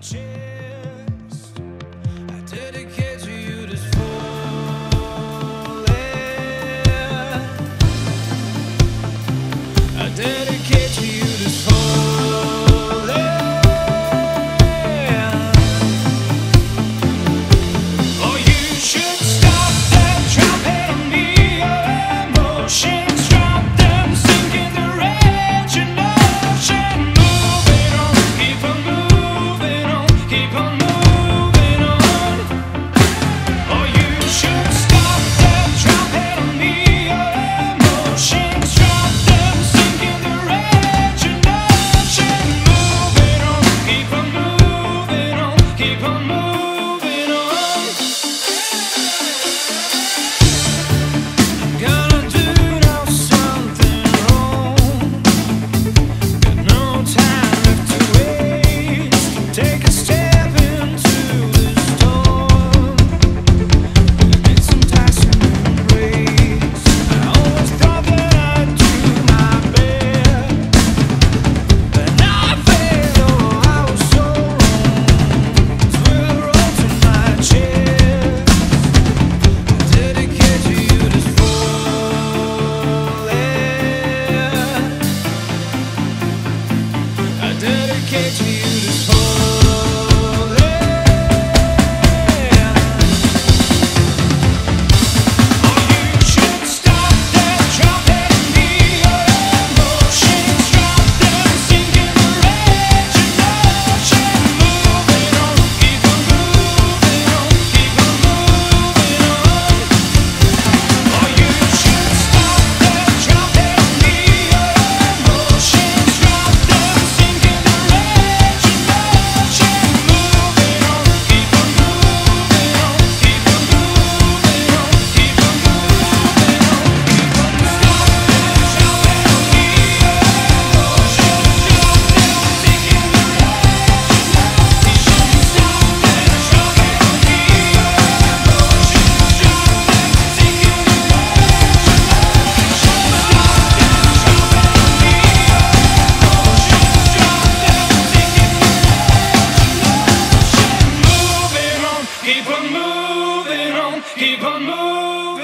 change. Dedicate keep on moving.